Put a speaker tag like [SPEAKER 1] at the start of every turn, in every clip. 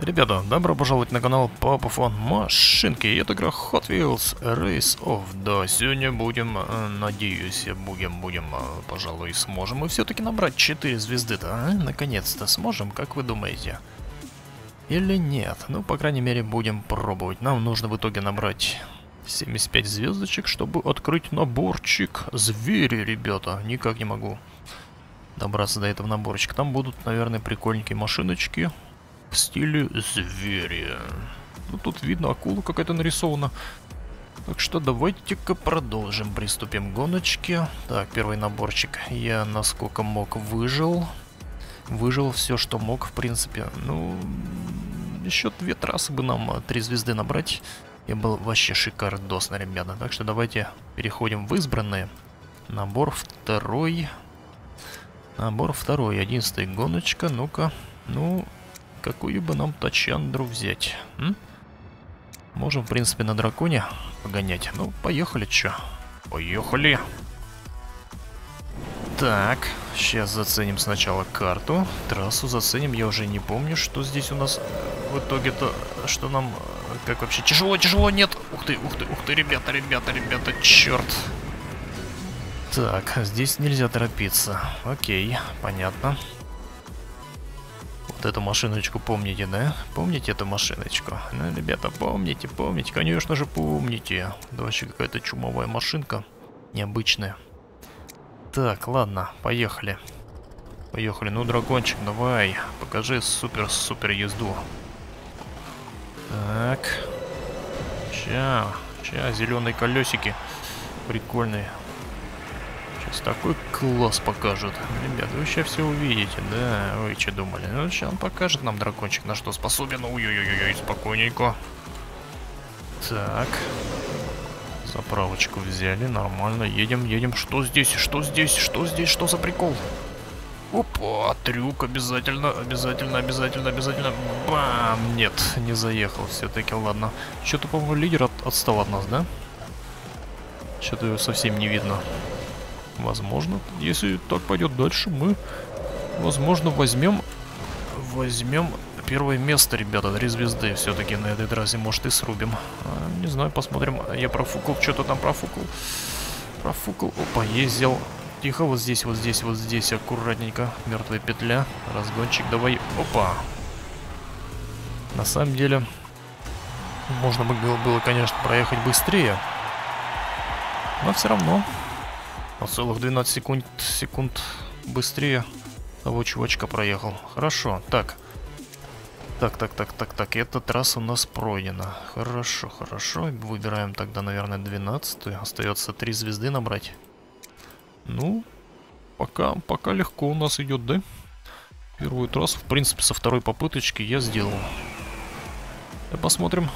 [SPEAKER 1] Ребята, добро пожаловать на канал Папа Фон Машинки. Это игра Hot Wheels Race Off. Да, сегодня будем, э, надеюсь, будем, будем, э, пожалуй, сможем мы все-таки набрать 4 звезды-то, а? Наконец-то сможем, как вы думаете? Или нет? Ну, по крайней мере, будем пробовать. Нам нужно в итоге набрать 75 звездочек, чтобы открыть наборчик. Звери, ребята, никак не могу добраться до этого наборчика. Там будут, наверное, прикольненькие машиночки в стиле зверя. Ну, тут видно, акула какая-то нарисована. Так что давайте-ка продолжим, приступим к гоночке. Так, первый наборчик. Я насколько мог выжил. Выжил все, что мог, в принципе. Ну, еще две трассы бы нам а, три звезды набрать. Я был вообще шикардосно, ребята. Так что давайте переходим в избранные. Набор второй. Набор второй. Одиннадцатая гоночка. Ну-ка. Ну, Какую бы нам Тачандру взять? М? Можем, в принципе, на драконе погонять. Ну, поехали, чё? Поехали! Так, сейчас заценим сначала карту. Трассу заценим, я уже не помню, что здесь у нас в итоге-то, что нам, э, как вообще, тяжело, тяжело, нет! Ух ты, ух ты, ух ты, ребята, ребята, ребята, черт! Так, здесь нельзя торопиться. Окей, понятно. Вот эту машиночку помните, да? Помните эту машиночку? Ну, ребята, помните, помните, конечно же помните. Да вообще какая-то чумовая машинка. Необычная. Так, ладно, поехали. Поехали. Ну, дракончик, давай. Покажи супер-супер езду. Так. Ща. Ща, зеленые колесики. Прикольные. Сейчас такой класс покажут. Ребята, вы сейчас все увидите, да? Вы что думали? Ну, сейчас он покажет нам дракончик, на что способен. Ой-ой-ой, спокойненько. Так. Заправочку взяли, нормально. Едем, едем. Что здесь? Что здесь? Что здесь? Что за прикол? Опа, трюк обязательно, обязательно, обязательно, обязательно. Бам! Нет, не заехал все-таки, ладно. Что-то, по-моему, лидер от, отстал от нас, да? Что-то его совсем не видно. Возможно, если так пойдет дальше, мы, возможно, возьмем... Возьмем первое место, ребята, три звезды все-таки на этой трассе, может, и срубим. А, не знаю, посмотрим. Я профукал, что-то там профукал. Профукал. Опа, ездил. Тихо, вот здесь, вот здесь, вот здесь, аккуратненько. Мертвая петля. Разгончик, давай. Опа. На самом деле, можно было, было конечно, проехать быстрее. Но все равно на целых 12 секунд, секунд быстрее того чувачка проехал. Хорошо, так. Так, так, так, так, так, эта трасса у нас пройдена. Хорошо, хорошо. Выбираем тогда, наверное, 12 -ю. Остается 3 звезды набрать. Ну, пока, пока легко у нас идет, да? Первую трассу, в принципе, со второй попыточки я сделал. Посмотрим,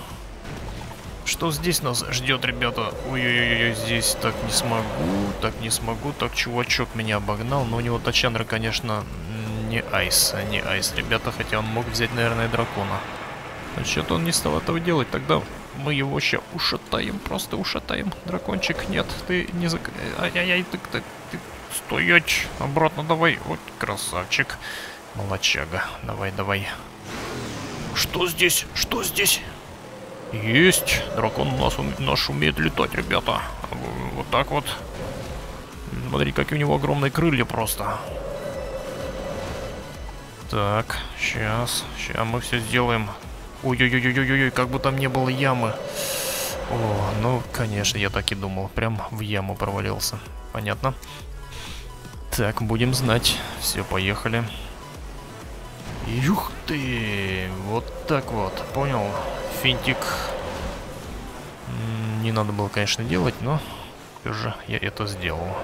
[SPEAKER 1] что здесь нас ждет, ребята? Ой-ой-ой, здесь так не смогу, так не смогу. Так, чувачок меня обогнал, но у него Тачандра, конечно, не айс, не айс, ребята, хотя он мог взять, наверное, дракона. Но что-то он не стал этого делать, тогда мы его сейчас ушатаем, просто ушатаем. Дракончик, нет, ты не зак... Ай-яй-яй, ты, ты, ты, стоять, обратно давай. Вот, красавчик, молочага, давай, давай. Что здесь? Что здесь? Есть. Дракон у нас наш умеет летать, ребята. Вот так вот. Смотри, какие у него огромные крылья просто. Так, сейчас. Сейчас мы все сделаем. Ой-ой-ой-ой-ой, как бы там не было ямы. О, ну, конечно, я так и думал. Прям в яму провалился. Понятно. Так, будем знать. Все, поехали. Юх ты! Вот так вот, понял? Финтик. Не надо было, конечно, делать, но все же я это сделал.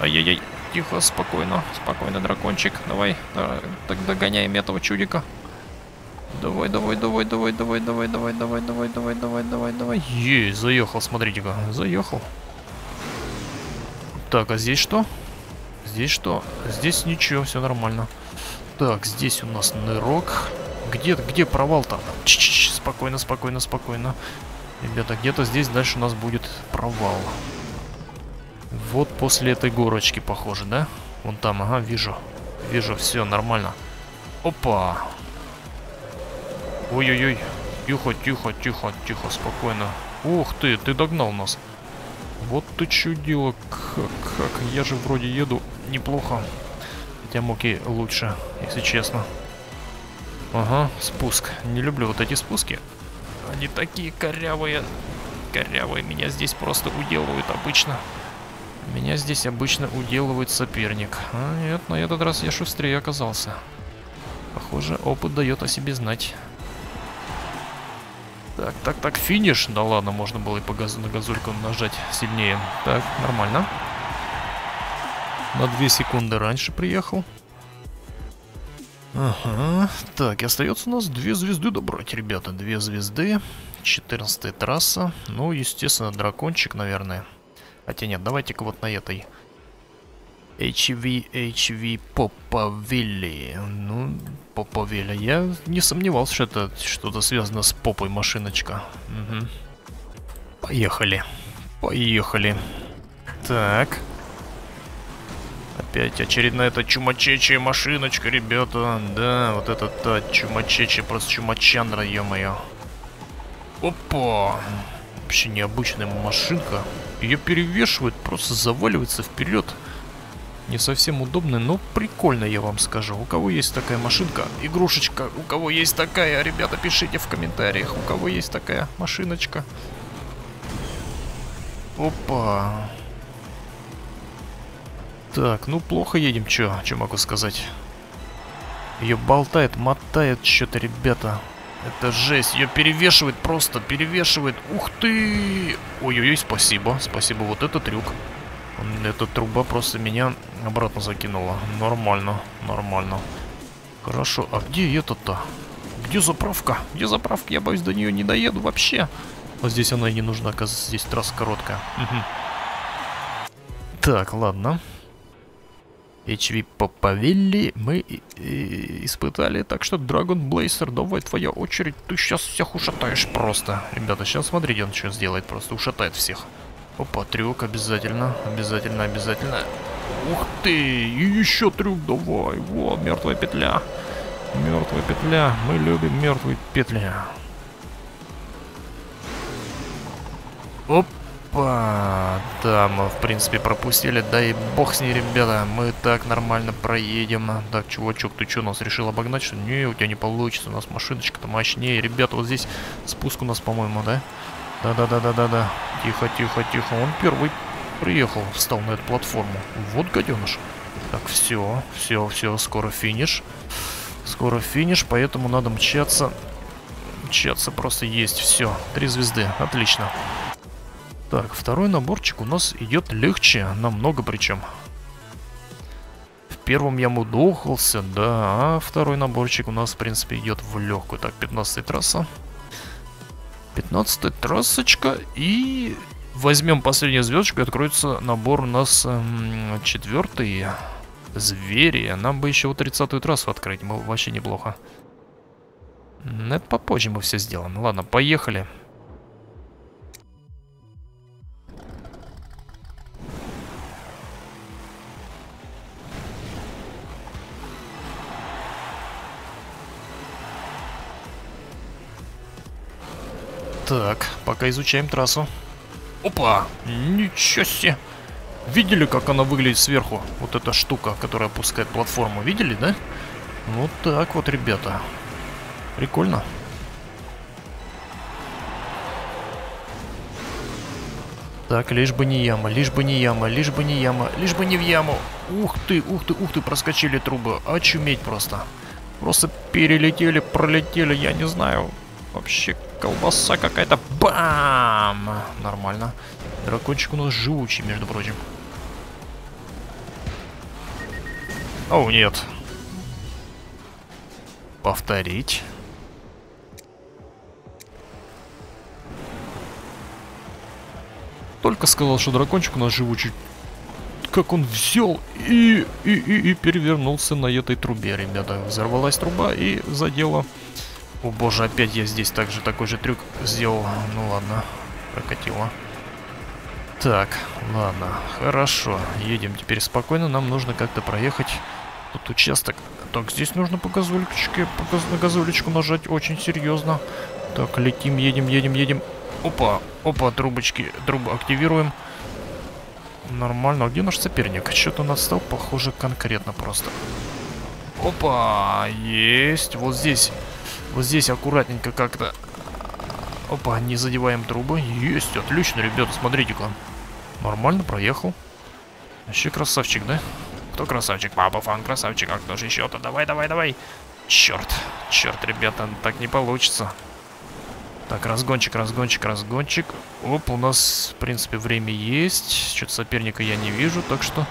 [SPEAKER 1] Ай-яй-яй, тихо, спокойно, спокойно, дракончик. Давай, да, так догоняем этого чудика. Давай, давай, давай, давай, давай, давай, давай, давай, давай, давай, давай, давай, давай. Есть, заехал, смотрите-ка, заехал. Так, а здесь что? Здесь что? Здесь ничего, все нормально. Так, здесь у нас нырок. Где, где провал-то? Спокойно, спокойно, спокойно. Ребята, где-то здесь дальше у нас будет провал. Вот после этой горочки, похоже, да? Вон там, ага, вижу. Вижу, все, нормально. Опа! Ой-ой-ой. Тихо, тихо, тихо, тихо, спокойно. Ух ты, ты догнал нас. Вот ты чудило, как, как, я же вроде еду неплохо. Хотя мог лучше, если честно. Ага, спуск. Не люблю вот эти спуски. Они такие корявые. Корявые. Меня здесь просто уделывают обычно. Меня здесь обычно уделывает соперник. А нет, на этот раз я шустрее оказался. Похоже, опыт дает о себе знать. Так, так, так, финиш. Да ладно, можно было и по газу, на газульку нажать сильнее. Так, нормально. На 2 секунды раньше приехал. Ага. Так, и остается у нас две звезды добрать, ребята. Две звезды. 14 трасса. Ну, естественно, дракончик, наверное. Хотя нет, давайте-ка вот на этой. HV, HV Поповилли. Ну, Поповилли. Я не сомневался, что это что-то связано с попой машиночка. Угу. Поехали. Поехали. Так. Опять очередная эта чумачечая машиночка, ребята. Да, вот это та чумачечая, просто чумачандра, ё-моё. Опа! Вообще необычная машинка. Ее перевешивают, просто заваливается вперед. Не совсем удобно, но прикольно, я вам скажу. У кого есть такая машинка, игрушечка, у кого есть такая, ребята, пишите в комментариях, у кого есть такая машиночка. Опа. Так, ну плохо едем, чё, чё могу сказать. Ее болтает, мотает что-то, ребята. Это жесть, ее перевешивает просто, перевешивает. Ух ты! Ой-ой-ой, спасибо, спасибо, вот это трюк. Эта труба просто меня обратно закинула. Нормально, нормально. Хорошо, а где это-то? Где заправка? Где заправка? Я боюсь, до нее не доеду вообще. Вот здесь она и не нужна, оказывается, здесь трасса короткая. Угу. Так, ладно. HV Папавелли мы испытали, так что Dragon Blazer, давай твоя очередь, ты сейчас всех ушатаешь просто. Ребята, сейчас смотрите, он что сделает, просто ушатает всех. Опа, трюк обязательно, обязательно, обязательно. Ух ты, и еще трюк давай, во, мертвая петля. Мертвая петля, мы любим мертвые петли. Оп. Опа! Да, мы, в принципе, пропустили. Да и бог с ней, ребята. Мы так нормально проедем. Так, чувачок, ты что, нас решил обогнать? Что? Не, у тебя не получится. У нас машиночка-то мощнее. Ребята, вот здесь спуск у нас, по-моему, да? Да-да-да-да-да-да. Тихо, тихо, тихо. Он первый приехал, встал на эту платформу. Вот гаденыш. Так, все, все, все, скоро финиш. Скоро финиш, поэтому надо мчаться. Мчаться просто есть. Все, три звезды. Отлично. Так, второй наборчик у нас идет легче, намного причем. В первом я мудохался, да, а второй наборчик у нас, в принципе, идет в легкую. Так, 15 трасса. 15 трассочка и возьмем последнюю звездочку и откроется набор у нас эм, четвертый. Звери. Нам бы еще вот 30-ю трассу открыть, мы вообще неплохо. Это попозже мы все сделаем. Ладно, поехали. Так, пока изучаем трассу. Опа! Ничего себе! Видели, как она выглядит сверху? Вот эта штука, которая опускает платформу. Видели, да? Вот так вот, ребята. Прикольно. Так, лишь бы не яма, лишь бы не яма, лишь бы не яма, лишь бы не в яму. Ух ты, ух ты, ух ты, проскочили трубы. Очуметь просто. Просто перелетели, пролетели, я не знаю. Вообще колбаса какая-то. Бам! Нормально. Дракончик у нас живучий, между прочим. О, нет. Повторить. Только сказал, что дракончик у нас живучий. Как он взял и, и, и, и перевернулся на этой трубе, ребята. Взорвалась труба и задела о боже, опять я здесь также такой же трюк сделал. Ну ладно, прокатило. Так, ладно, хорошо. Едем теперь спокойно. Нам нужно как-то проехать тут участок. Так, здесь нужно по газулечке, по газ, на газулечку нажать очень серьезно. Так, летим, едем, едем, едем. Опа, опа, трубочки, трубы активируем. Нормально. А где наш соперник? Что-то он отстал, похоже, конкретно просто. Опа, есть. Вот здесь, вот здесь аккуратненько как-то. Опа, не задеваем трубы. Есть, отлично, ребята, смотрите-ка. Нормально проехал. Вообще красавчик, да? Кто красавчик? Папа Фан красавчик. А кто же еще-то? Давай, давай, давай. Черт, черт, ребята, так не получится. Так, разгончик, разгончик, разгончик. Оп, у нас, в принципе, время есть. Что-то соперника я не вижу, так что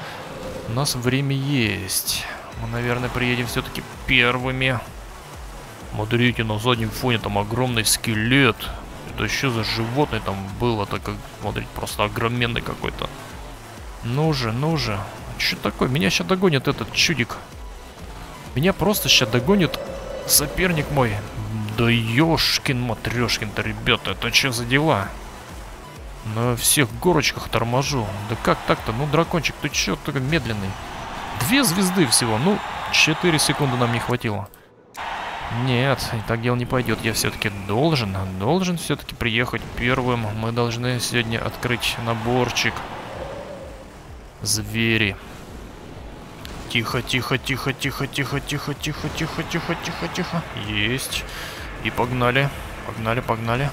[SPEAKER 1] у нас время есть. Мы, наверное, приедем все-таки первыми. Смотрите, на заднем фоне там огромный скелет. Это что за животное там было? Так как, смотрите, просто огроменный какой-то. Ну же, ну же. Что такое? Меня сейчас догонит этот чудик. Меня просто сейчас догонит соперник мой. Да ёшкин матрешкин-то, ребята, это что за дела? На всех горочках торможу. Да как так-то? Ну, дракончик, ты чё такой медленный? Две звезды всего, ну, 4 секунды нам не хватило. Нет, так дело не пойдет. Я все-таки должен, должен все-таки приехать первым. Мы должны сегодня открыть наборчик. Звери. Тихо, тихо, тихо, тихо, тихо, тихо, тихо, тихо, тихо, тихо, тихо. Есть. И погнали. Погнали, погнали.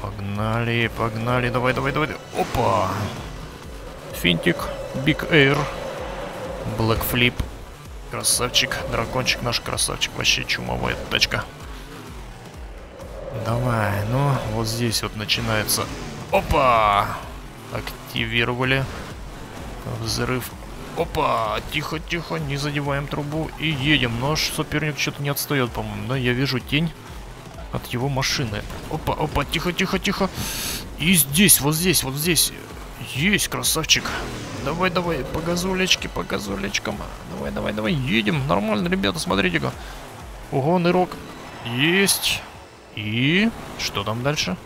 [SPEAKER 1] Погнали, погнали. Давай, давай, давай. Опа. Финтик. Биг Эйр. Блэк Флип. Красавчик. Дракончик наш красавчик. Вообще чумовая тачка. Давай, ну, вот здесь вот начинается. Опа! Активировали. Взрыв Опа, тихо, тихо, не задеваем трубу и едем. Наш соперник что-то не отстает, по-моему, да? Я вижу тень от его машины. Опа, опа, тихо, тихо, тихо. И здесь, вот здесь, вот здесь. Есть, красавчик. Давай, давай, по газулечке, по газулечкам. Давай, давай, давай, едем. Нормально, ребята, смотрите-ка. Ого, нырок. Есть. И что там дальше?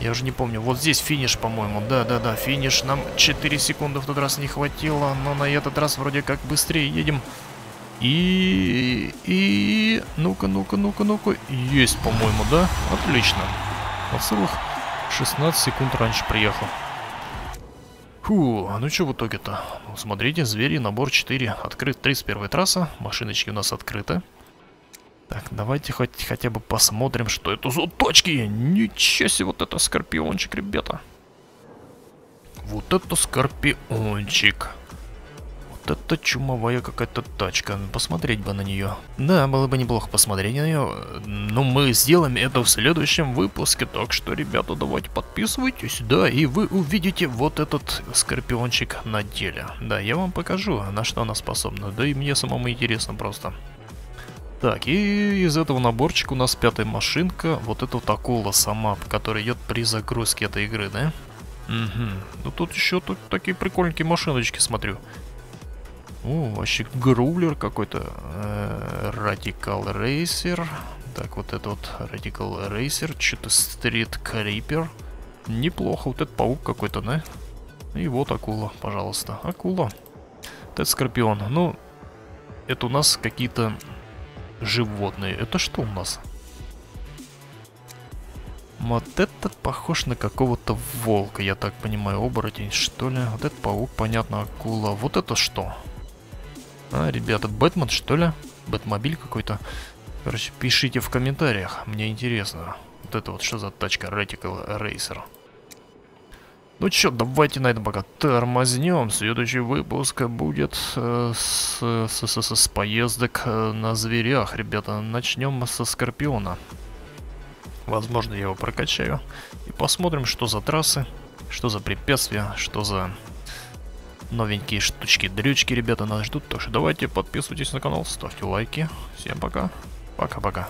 [SPEAKER 1] Я уже не помню. Вот здесь финиш, по-моему. Да-да-да, финиш. Нам 4 секунды в тот раз не хватило, но на этот раз вроде как быстрее едем. И... И... Ну-ка, ну-ка, ну-ка, ну-ка. Есть, по-моему, да? Отлично. На целых 16 секунд раньше приехал. Фу, а ну что в итоге-то? Смотрите, звери, набор 4. Открыт 31 трасса. Машиночки у нас открыты. Так, давайте хоть хотя бы посмотрим, что это за точки. Ничего себе, вот это скорпиончик, ребята. Вот это скорпиончик. Это чумовая какая-то тачка. Посмотреть бы на нее. Да, было бы неплохо посмотреть на нее. Но мы сделаем это в следующем выпуске. Так что, ребята, давайте подписывайтесь. Да, и вы увидите вот этот скорпиончик на деле. Да, я вам покажу, на что она способна. Да и мне самому интересно просто. Так, и из этого наборчика у нас пятая машинка. Вот это вот акула сама, которая идет при загрузке этой игры, да? Угу. Ну тут еще тут такие прикольненькие машиночки, смотрю. О, вообще грулер какой-то. Э, Radical Racer. Так, вот это вот Radical Racer. Что-то Street Creeper. Неплохо. Вот этот паук какой-то, да? И вот акула, пожалуйста. Акула. Вот это Скорпион. Ну, это у нас какие-то животные. Это что у нас? Вот этот похож на какого-то волка, я так понимаю, оборотень, что ли. Вот этот паук, понятно, акула. Вот это что? А, ребята, Бэтмен, что ли? Бэтмобиль какой-то. Короче, пишите в комментариях, мне интересно. Вот это вот что за тачка Reticle Racer? Ну чё, давайте на этом пока тормознем. Следующий выпуск будет э, с, с, с, с поездок э, на зверях, ребята. Начнем со Скорпиона. Возможно, я его прокачаю. И посмотрим, что за трассы, что за препятствия, что за новенькие штучки-дрючки, ребята, нас ждут. Так что давайте подписывайтесь на канал, ставьте лайки. Всем пока. Пока-пока.